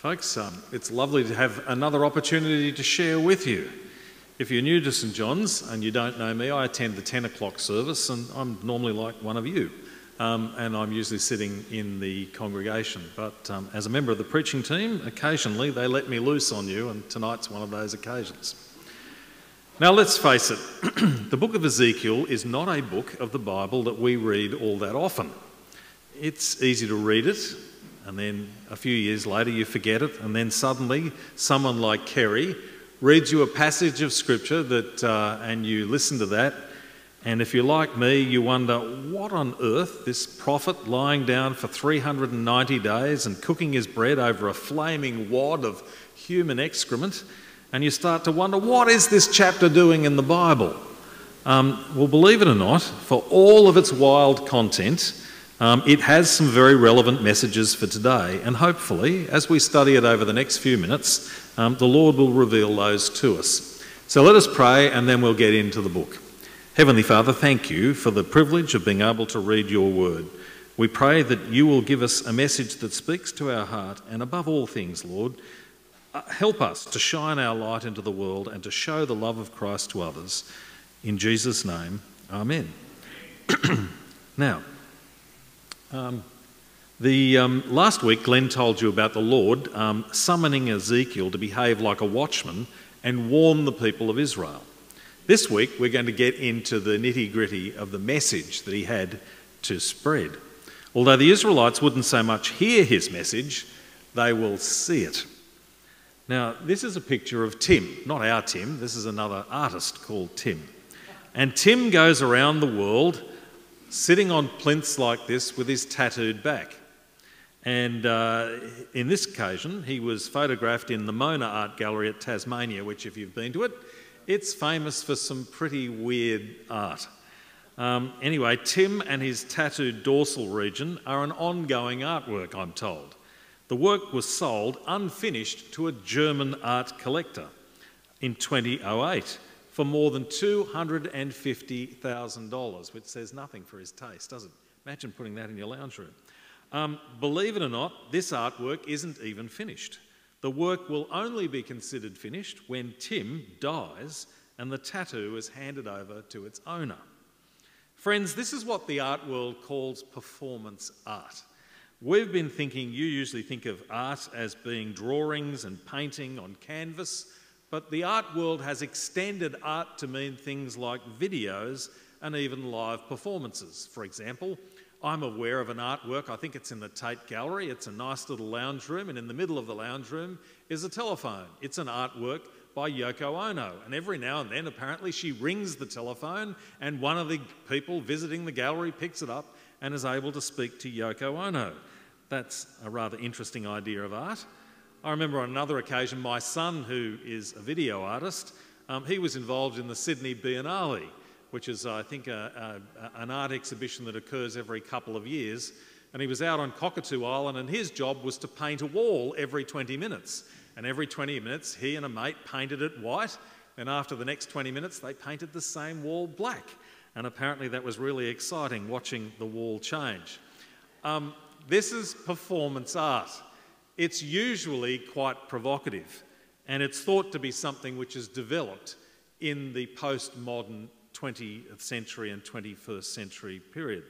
Folks, um, it's lovely to have another opportunity to share with you. If you're new to St John's and you don't know me, I attend the 10 o'clock service and I'm normally like one of you. Um, and I'm usually sitting in the congregation. But um, as a member of the preaching team, occasionally they let me loose on you, and tonight's one of those occasions. Now, let's face it, the book of Ezekiel is not a book of the Bible that we read all that often. It's easy to read it, and then a few years later you forget it, and then suddenly someone like Kerry reads you a passage of scripture that, uh, and you listen to that, and if you're like me, you wonder what on earth this prophet lying down for 390 days and cooking his bread over a flaming wad of human excrement, and you start to wonder what is this chapter doing in the Bible? Um, well, believe it or not, for all of its wild content, um, it has some very relevant messages for today, and hopefully, as we study it over the next few minutes, um, the Lord will reveal those to us. So let us pray, and then we'll get into the book. Heavenly Father, thank you for the privilege of being able to read your word. We pray that you will give us a message that speaks to our heart, and above all things, Lord, uh, help us to shine our light into the world and to show the love of Christ to others. In Jesus' name, Amen. now, um, the um, last week, Glenn told you about the Lord um, summoning Ezekiel to behave like a watchman and warn the people of Israel. This week, we're going to get into the nitty gritty of the message that he had to spread. Although the Israelites wouldn't so much hear his message, they will see it. Now, this is a picture of Tim, not our Tim, this is another artist called Tim. And Tim goes around the world sitting on plinths like this with his tattooed back. And uh, in this occasion, he was photographed in the Mona Art Gallery at Tasmania, which, if you've been to it, it's famous for some pretty weird art. Um, anyway, Tim and his tattooed dorsal region are an ongoing artwork, I'm told. The work was sold unfinished to a German art collector in 2008 for more than $250,000, which says nothing for his taste, does it? Imagine putting that in your lounge room. Um, believe it or not, this artwork isn't even finished. The work will only be considered finished when Tim dies and the tattoo is handed over to its owner. Friends, this is what the art world calls performance art. We've been thinking, you usually think of art as being drawings and painting on canvas but the art world has extended art to mean things like videos and even live performances. For example, I'm aware of an artwork, I think it's in the Tate Gallery. It's a nice little lounge room, and in the middle of the lounge room is a telephone. It's an artwork by Yoko Ono. And every now and then, apparently, she rings the telephone, and one of the people visiting the gallery picks it up and is able to speak to Yoko Ono. That's a rather interesting idea of art. I remember on another occasion, my son, who is a video artist, um, he was involved in the Sydney Biennale, which is, I think, a, a, an art exhibition that occurs every couple of years. And he was out on Cockatoo Island, and his job was to paint a wall every 20 minutes. And every 20 minutes, he and a mate painted it white. And after the next 20 minutes, they painted the same wall black. And apparently, that was really exciting watching the wall change. Um, this is performance art. It's usually quite provocative, and it's thought to be something which is developed in the postmodern 20th century and 21st century period.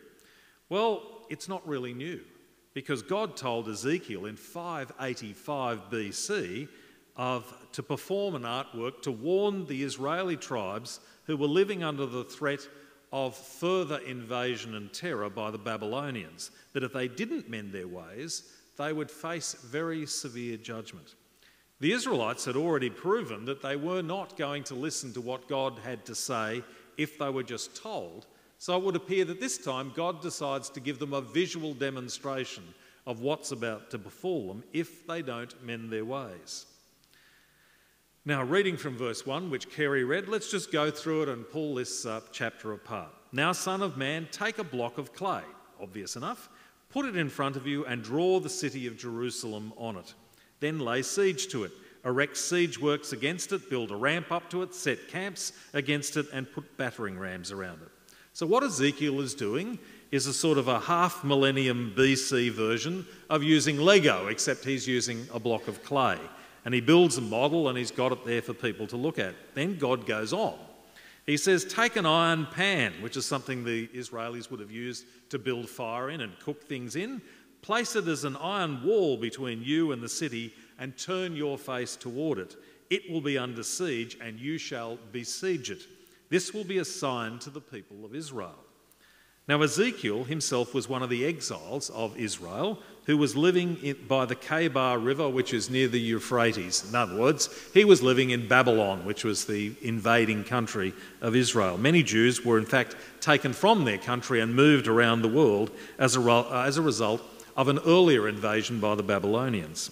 Well, it's not really new because God told Ezekiel in 585 BC of to perform an artwork to warn the Israeli tribes who were living under the threat of further invasion and terror by the Babylonians that if they didn't mend their ways, they would face very severe judgment. The Israelites had already proven that they were not going to listen to what God had to say if they were just told. So it would appear that this time God decides to give them a visual demonstration of what's about to befall them if they don't mend their ways. Now, reading from verse 1, which Kerry read, let's just go through it and pull this uh, chapter apart. Now, Son of Man, take a block of clay, obvious enough, Put it in front of you and draw the city of Jerusalem on it. Then lay siege to it. Erect siege works against it, build a ramp up to it, set camps against it, and put battering rams around it. So, what Ezekiel is doing is a sort of a half millennium BC version of using Lego, except he's using a block of clay. And he builds a model and he's got it there for people to look at. Then God goes on. He says, Take an iron pan, which is something the Israelis would have used to build fire in and cook things in. Place it as an iron wall between you and the city and turn your face toward it. It will be under siege and you shall besiege it. This will be a sign to the people of Israel. Now, Ezekiel himself was one of the exiles of Israel who was living by the Kebar River, which is near the Euphrates. In other words, he was living in Babylon, which was the invading country of Israel. Many Jews were, in fact, taken from their country and moved around the world as a, as a result of an earlier invasion by the Babylonians.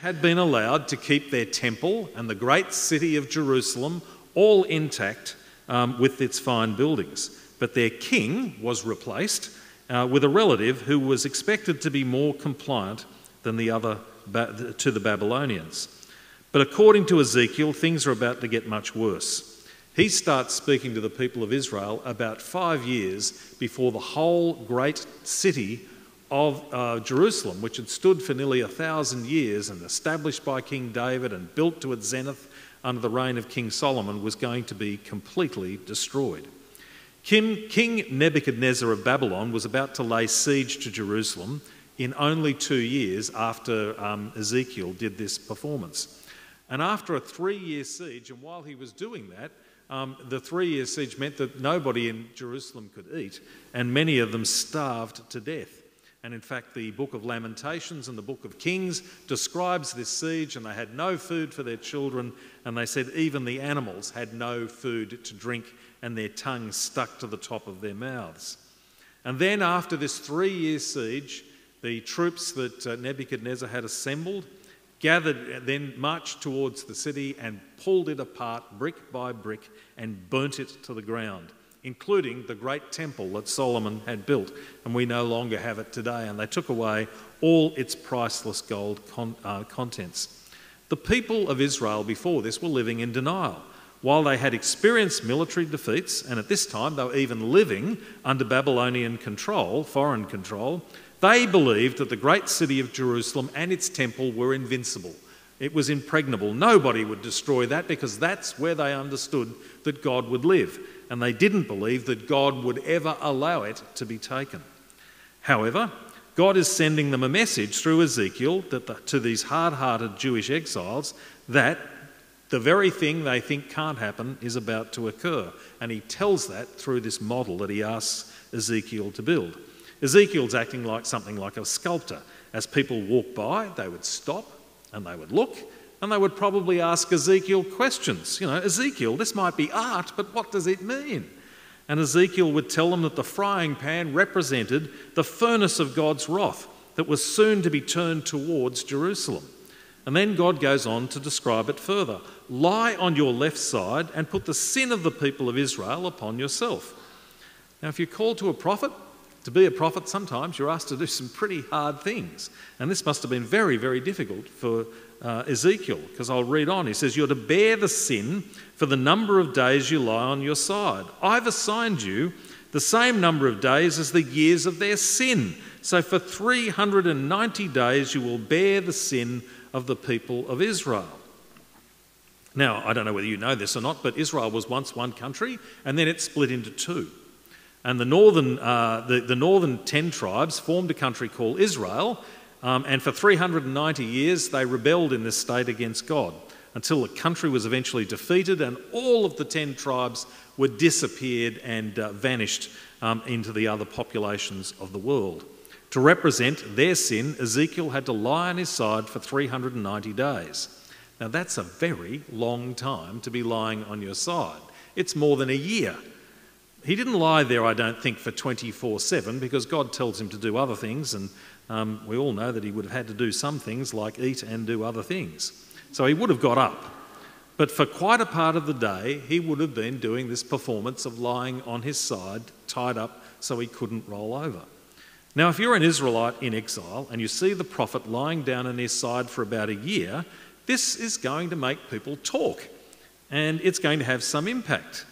Had been allowed to keep their temple and the great city of Jerusalem all intact um, with its fine buildings. But their king was replaced uh, with a relative who was expected to be more compliant than the other ba- to the Babylonians. But according to Ezekiel, things are about to get much worse. He starts speaking to the people of Israel about five years before the whole great city of uh, Jerusalem, which had stood for nearly a thousand years and established by King David and built to its zenith under the reign of King Solomon, was going to be completely destroyed. King Nebuchadnezzar of Babylon was about to lay siege to Jerusalem in only two years after um, Ezekiel did this performance. And after a three year siege, and while he was doing that, um, the three year siege meant that nobody in Jerusalem could eat, and many of them starved to death. And in fact, the book of Lamentations and the book of Kings describes this siege, and they had no food for their children, and they said even the animals had no food to drink and their tongues stuck to the top of their mouths. And then, after this three year siege, the troops that uh, Nebuchadnezzar had assembled gathered, then marched towards the city and pulled it apart brick by brick and burnt it to the ground, including the great temple that Solomon had built. And we no longer have it today. And they took away all its priceless gold con- uh, contents. The people of Israel before this were living in denial while they had experienced military defeats, and at this time they were even living under Babylonian control, foreign control, they believed that the great city of Jerusalem and its temple were invincible. It was impregnable. Nobody would destroy that because that's where they understood that God would live. And they didn't believe that God would ever allow it to be taken. However, God is sending them a message through Ezekiel the, to these hard hearted Jewish exiles that the very thing they think can't happen is about to occur. And he tells that through this model that he asks Ezekiel to build. Ezekiel's acting like something like a sculptor. As people walk by, they would stop and they would look and they would probably ask Ezekiel questions. You know, Ezekiel, this might be art, but what does it mean? And Ezekiel would tell them that the frying pan represented the furnace of God's wrath that was soon to be turned towards Jerusalem. And then God goes on to describe it further lie on your left side and put the sin of the people of Israel upon yourself. Now, if you're called to a prophet, to be a prophet, sometimes you're asked to do some pretty hard things. And this must have been very, very difficult for uh, Ezekiel, because I'll read on. He says, You're to bear the sin for the number of days you lie on your side. I've assigned you the same number of days as the years of their sin. So for 390 days you will bear the sin of the people of Israel. Now, I don't know whether you know this or not, but Israel was once one country and then it split into two. And the northern, uh, the, the northern 10 tribes formed a country called Israel, um, and for 390 years they rebelled in this state against God until the country was eventually defeated and all of the 10 tribes were disappeared and uh, vanished um, into the other populations of the world. To represent their sin, Ezekiel had to lie on his side for 390 days. Now, that's a very long time to be lying on your side. It's more than a year. He didn't lie there, I don't think, for 24 7 because God tells him to do other things, and um, we all know that he would have had to do some things like eat and do other things. So he would have got up. But for quite a part of the day, he would have been doing this performance of lying on his side, tied up so he couldn't roll over. Now, if you're an Israelite in exile and you see the prophet lying down on his side for about a year, this is going to make people talk and it's going to have some impact.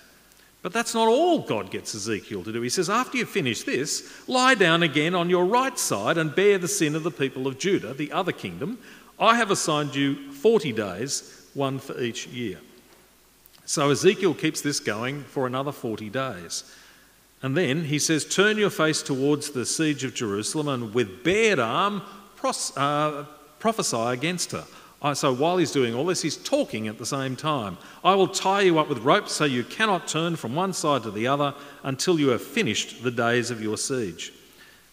But that's not all God gets Ezekiel to do. He says, After you finish this, lie down again on your right side and bear the sin of the people of Judah, the other kingdom. I have assigned you 40 days, one for each year. So Ezekiel keeps this going for another 40 days. And then he says, Turn your face towards the siege of Jerusalem and with bared arm pros- uh, prophesy against her. Uh, so while he's doing all this, he's talking at the same time. I will tie you up with ropes so you cannot turn from one side to the other until you have finished the days of your siege.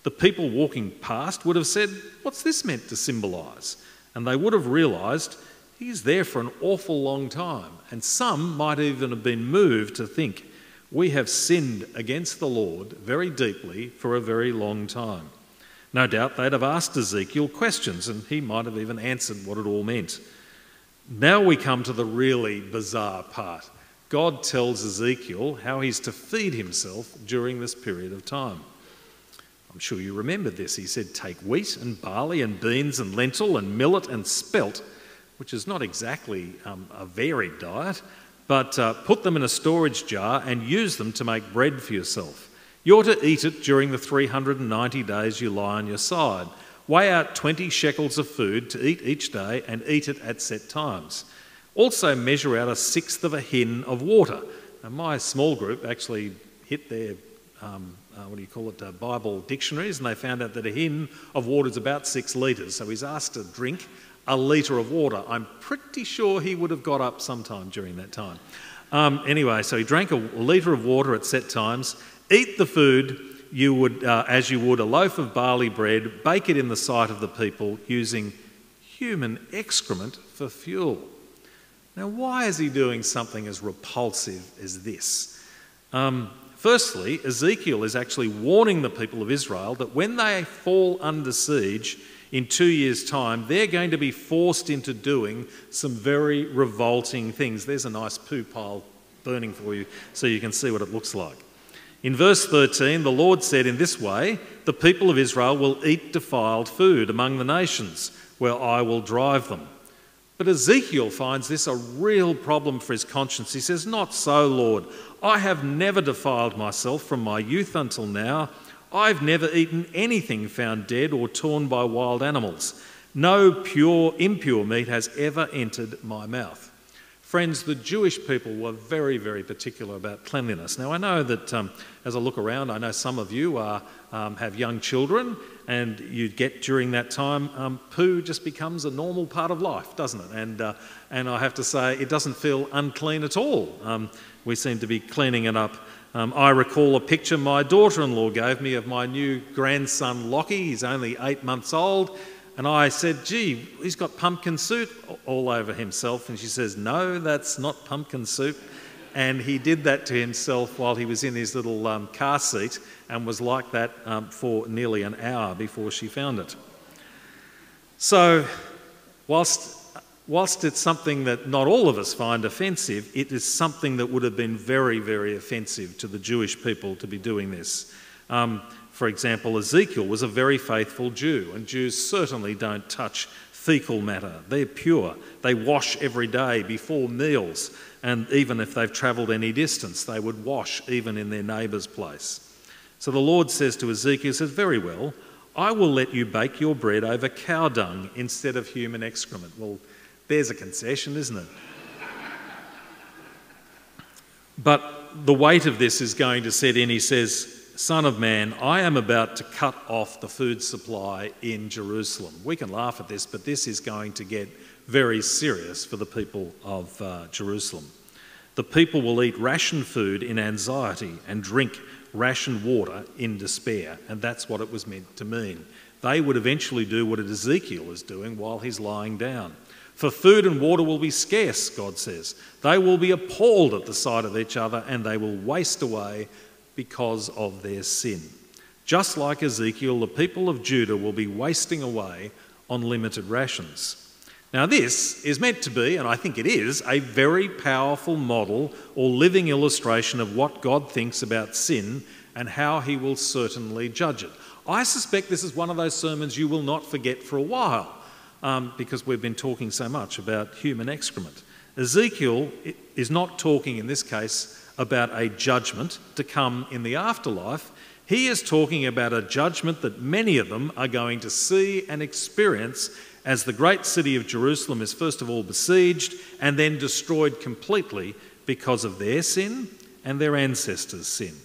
The people walking past would have said, What's this meant to symbolise? And they would have realised he's there for an awful long time. And some might even have been moved to think, We have sinned against the Lord very deeply for a very long time. No doubt they'd have asked Ezekiel questions, and he might have even answered what it all meant. Now we come to the really bizarre part. God tells Ezekiel how he's to feed himself during this period of time. I'm sure you remember this. He said, Take wheat and barley and beans and lentil and millet and spelt, which is not exactly um, a varied diet, but uh, put them in a storage jar and use them to make bread for yourself. You're to eat it during the 390 days you lie on your side. Weigh out 20 shekels of food to eat each day and eat it at set times. Also, measure out a sixth of a hin of water. Now, my small group actually hit their, um, uh, what do you call it, uh, Bible dictionaries, and they found out that a hin of water is about six litres. So he's asked to drink a litre of water. I'm pretty sure he would have got up sometime during that time. Um, anyway, so he drank a litre of water at set times Eat the food you would, uh, as you would a loaf of barley bread, bake it in the sight of the people using human excrement for fuel. Now, why is he doing something as repulsive as this? Um, firstly, Ezekiel is actually warning the people of Israel that when they fall under siege in two years' time, they're going to be forced into doing some very revolting things. There's a nice poo pile burning for you so you can see what it looks like. In verse 13, the Lord said, In this way, the people of Israel will eat defiled food among the nations where I will drive them. But Ezekiel finds this a real problem for his conscience. He says, Not so, Lord. I have never defiled myself from my youth until now. I've never eaten anything found dead or torn by wild animals. No pure, impure meat has ever entered my mouth. Friends, the Jewish people were very, very particular about cleanliness. Now, I know that um, as I look around, I know some of you are, um, have young children, and you get during that time, um, poo just becomes a normal part of life, doesn't it? And, uh, and I have to say, it doesn't feel unclean at all. Um, we seem to be cleaning it up. Um, I recall a picture my daughter in law gave me of my new grandson, Lockie. He's only eight months old and I said, gee, he's got pumpkin soup all over himself. And she says, no, that's not pumpkin soup. And he did that to himself while he was in his little um, car seat and was like that um, for nearly an hour before she found it. So, whilst, whilst it's something that not all of us find offensive, it is something that would have been very, very offensive to the Jewish people to be doing this. Um, for example, Ezekiel was a very faithful Jew, and Jews certainly don't touch fecal matter. They're pure. They wash every day before meals, and even if they've travelled any distance, they would wash even in their neighbour's place. So the Lord says to Ezekiel, says, Very well, I will let you bake your bread over cow dung instead of human excrement. Well, there's a concession, isn't it? But the weight of this is going to set in. He says, Son of man, I am about to cut off the food supply in Jerusalem. We can laugh at this, but this is going to get very serious for the people of uh, Jerusalem. The people will eat ration food in anxiety and drink ration water in despair, and that's what it was meant to mean. They would eventually do what Ezekiel is doing while he's lying down. For food and water will be scarce, God says. They will be appalled at the sight of each other and they will waste away because of their sin. Just like Ezekiel, the people of Judah will be wasting away on limited rations. Now, this is meant to be, and I think it is, a very powerful model or living illustration of what God thinks about sin and how he will certainly judge it. I suspect this is one of those sermons you will not forget for a while um, because we've been talking so much about human excrement. Ezekiel is not talking in this case about a judgment to come in the afterlife. He is talking about a judgment that many of them are going to see and experience as the great city of Jerusalem is first of all besieged and then destroyed completely because of their sin and their ancestors' sin.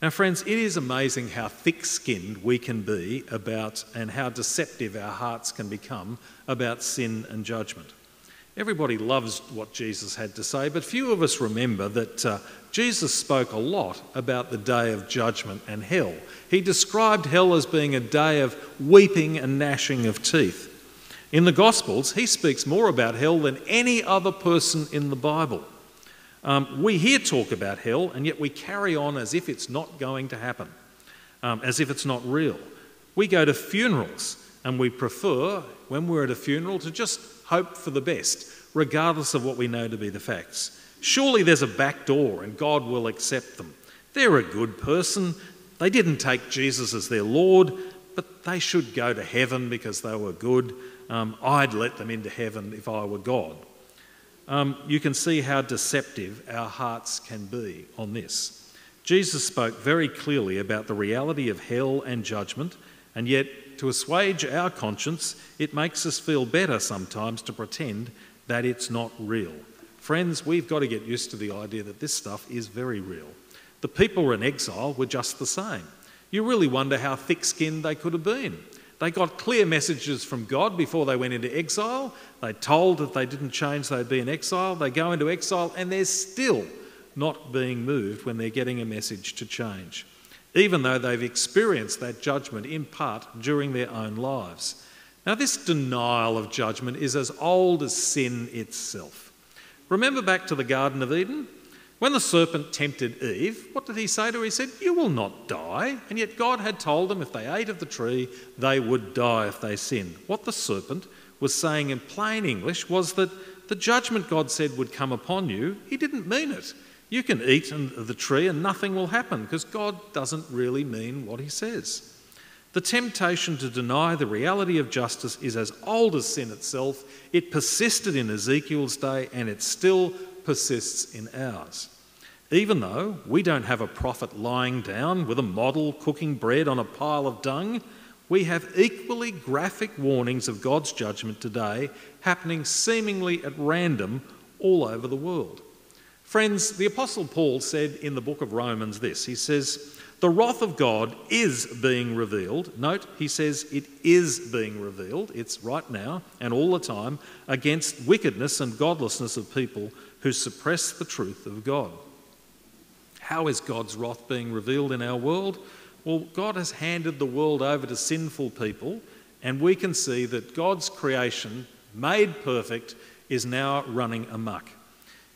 Now, friends, it is amazing how thick skinned we can be about and how deceptive our hearts can become about sin and judgment. Everybody loves what Jesus had to say, but few of us remember that uh, Jesus spoke a lot about the day of judgment and hell. He described hell as being a day of weeping and gnashing of teeth. In the Gospels, he speaks more about hell than any other person in the Bible. Um, we here talk about hell, and yet we carry on as if it's not going to happen, um, as if it's not real. We go to funerals, and we prefer, when we're at a funeral, to just hope for the best, regardless of what we know to be the facts. Surely there's a back door, and God will accept them. They're a good person. They didn't take Jesus as their Lord, but they should go to heaven because they were good. Um, I'd let them into heaven if I were God um, you can see how deceptive our hearts can be on this. Jesus spoke very clearly about the reality of hell and judgment, and yet, to assuage our conscience, it makes us feel better sometimes to pretend that it's not real. Friends, we've got to get used to the idea that this stuff is very real. The people in exile were just the same. You really wonder how thick skinned they could have been. They got clear messages from God before they went into exile. They told that they didn't change, they'd be in exile. They go into exile and they're still not being moved when they're getting a message to change, even though they've experienced that judgment in part during their own lives. Now, this denial of judgment is as old as sin itself. Remember back to the Garden of Eden? When the serpent tempted Eve, what did he say to her? He said, You will not die. And yet God had told them if they ate of the tree, they would die if they sinned. What the serpent was saying in plain English was that the judgment God said would come upon you, he didn't mean it. You can eat the tree and nothing will happen because God doesn't really mean what he says. The temptation to deny the reality of justice is as old as sin itself. It persisted in Ezekiel's day and it still persists in ours. Even though we don't have a prophet lying down with a model cooking bread on a pile of dung, we have equally graphic warnings of God's judgment today happening seemingly at random all over the world. Friends, the Apostle Paul said in the book of Romans this He says, The wrath of God is being revealed. Note, he says it is being revealed. It's right now and all the time against wickedness and godlessness of people who suppress the truth of God. How is God's wrath being revealed in our world? Well, God has handed the world over to sinful people, and we can see that God's creation, made perfect, is now running amok.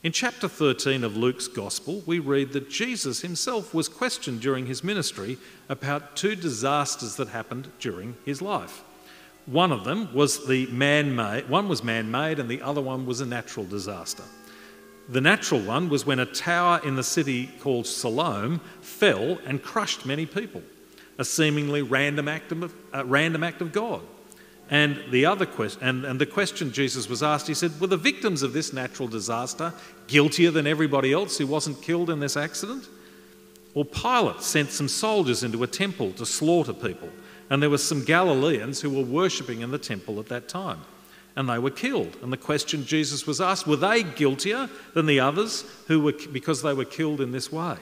In chapter 13 of Luke's Gospel, we read that Jesus himself was questioned during his ministry about two disasters that happened during his life. One of them was the man-made, one was man-made and the other one was a natural disaster. The natural one was when a tower in the city called Siloam fell and crushed many people, a seemingly random act of, random act of God. And the other question, and, and the question Jesus was asked, he said, Were the victims of this natural disaster guiltier than everybody else who wasn't killed in this accident? Well, Pilate sent some soldiers into a temple to slaughter people, and there were some Galileans who were worshipping in the temple at that time and they were killed. And the question Jesus was asked were they guiltier than the others who were because they were killed in this way?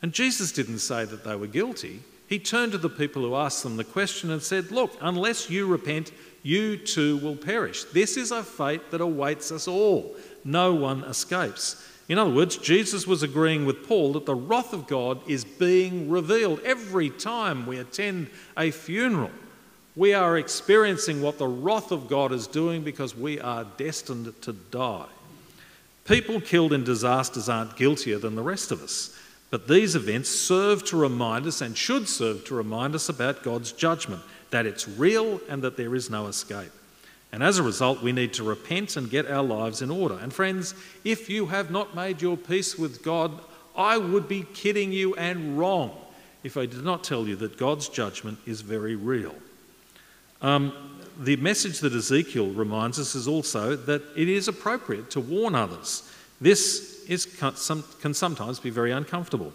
And Jesus didn't say that they were guilty. He turned to the people who asked them the question and said, Look, unless you repent, you too will perish. This is a fate that awaits us all. No one escapes. In other words, Jesus was agreeing with Paul that the wrath of God is being revealed every time we attend a funeral. We are experiencing what the wrath of God is doing because we are destined to die. People killed in disasters aren't guiltier than the rest of us, but these events serve to remind us and should serve to remind us about God's judgment, that it's real and that there is no escape. And as a result, we need to repent and get our lives in order. And friends, if you have not made your peace with God, I would be kidding you and wrong if I did not tell you that God's judgment is very real. Um, the message that Ezekiel reminds us is also that it is appropriate to warn others This is, can sometimes be very uncomfortable.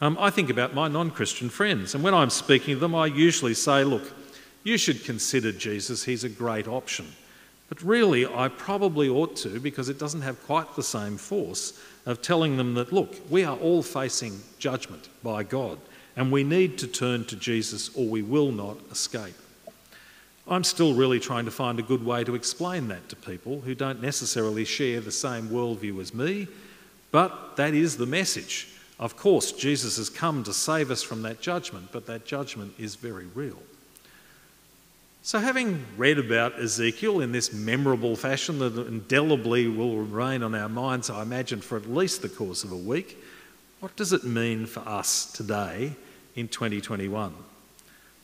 Um, I think about my non Christian friends, and when I'm speaking to them, I usually say, Look, you should consider Jesus, he's a great option. But really, I probably ought to because it doesn't have quite the same force of telling them that, look, we are all facing judgment by God and we need to turn to Jesus or we will not escape. I'm still really trying to find a good way to explain that to people who don't necessarily share the same worldview as me, but that is the message. Of course, Jesus has come to save us from that judgment, but that judgment is very real. So, having read about Ezekiel in this memorable fashion that indelibly will remain on our minds, I imagine, for at least the course of a week, what does it mean for us today in 2021?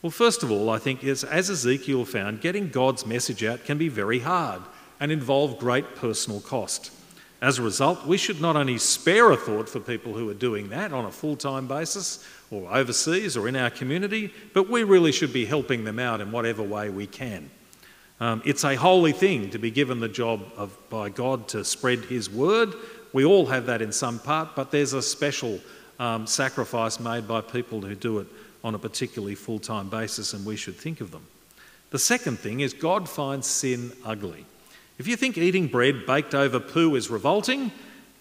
Well, first of all, I think as, as Ezekiel found, getting God's message out can be very hard and involve great personal cost. As a result, we should not only spare a thought for people who are doing that on a full time basis, or overseas or in our community, but we really should be helping them out in whatever way we can. Um, it's a holy thing to be given the job of, by God to spread His word. We all have that in some part, but there's a special um, sacrifice made by people who do it on a particularly full time basis, and we should think of them. The second thing is God finds sin ugly. If you think eating bread baked over poo is revolting,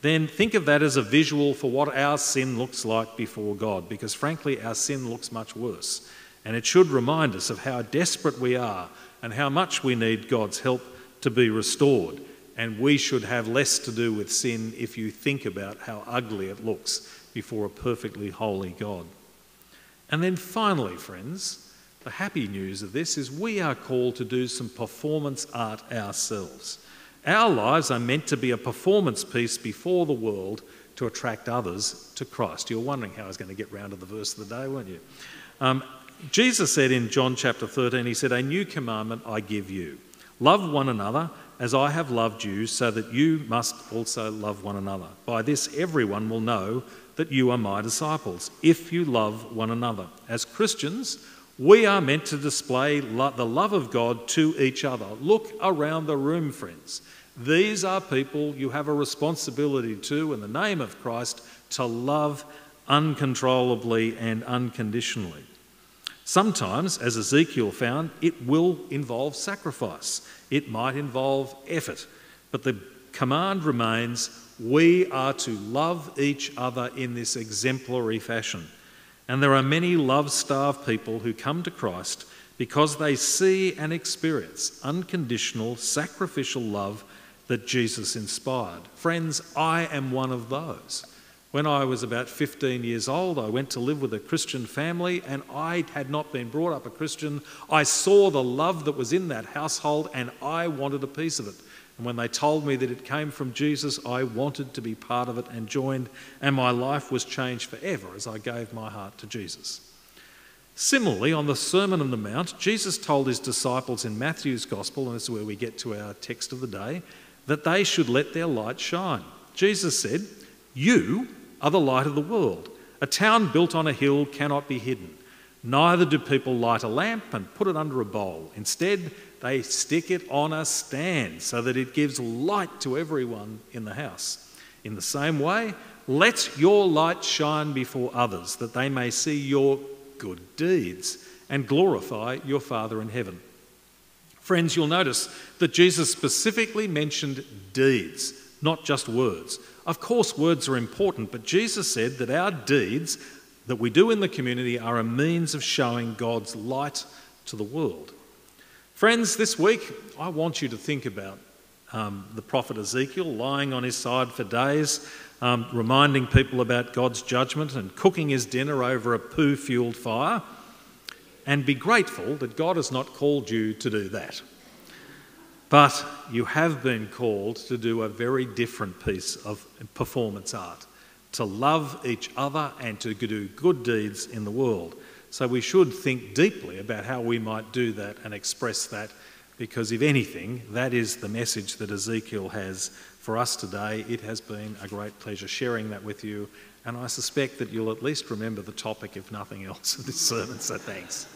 then think of that as a visual for what our sin looks like before God, because frankly, our sin looks much worse. And it should remind us of how desperate we are and how much we need God's help to be restored. And we should have less to do with sin if you think about how ugly it looks before a perfectly holy God. And then finally, friends, the happy news of this is we are called to do some performance art ourselves. Our lives are meant to be a performance piece before the world to attract others to Christ. You're wondering how I was going to get round to the verse of the day, weren't you? Um, Jesus said in John chapter 13, He said, A new commandment I give you love one another as I have loved you, so that you must also love one another. By this, everyone will know that you are my disciples, if you love one another. As Christians, we are meant to display the love of God to each other. Look around the room, friends. These are people you have a responsibility to, in the name of Christ, to love uncontrollably and unconditionally. Sometimes, as Ezekiel found, it will involve sacrifice, it might involve effort, but the command remains we are to love each other in this exemplary fashion. And there are many love starved people who come to Christ because they see and experience unconditional, sacrificial love that Jesus inspired. Friends, I am one of those. When I was about 15 years old, I went to live with a Christian family and I had not been brought up a Christian. I saw the love that was in that household and I wanted a piece of it. And when they told me that it came from Jesus, I wanted to be part of it and joined, and my life was changed forever as I gave my heart to Jesus. Similarly, on the Sermon on the Mount, Jesus told his disciples in Matthew's Gospel, and this is where we get to our text of the day, that they should let their light shine. Jesus said, You are the light of the world. A town built on a hill cannot be hidden. Neither do people light a lamp and put it under a bowl. Instead, they stick it on a stand so that it gives light to everyone in the house. In the same way, let your light shine before others, that they may see your good deeds and glorify your Father in heaven. Friends, you'll notice that Jesus specifically mentioned deeds, not just words. Of course, words are important, but Jesus said that our deeds that we do in the community are a means of showing God's light to the world. Friends, this week I want you to think about um, the prophet Ezekiel lying on his side for days, um, reminding people about God's judgment and cooking his dinner over a poo fueled fire and be grateful that God has not called you to do that. But you have been called to do a very different piece of performance art to love each other and to do good deeds in the world. So we should think deeply about how we might do that and express that, because if anything, that is the message that Ezekiel has for us today. It has been a great pleasure sharing that with you, and I suspect that you'll at least remember the topic, if nothing else, of this sermon. So thanks.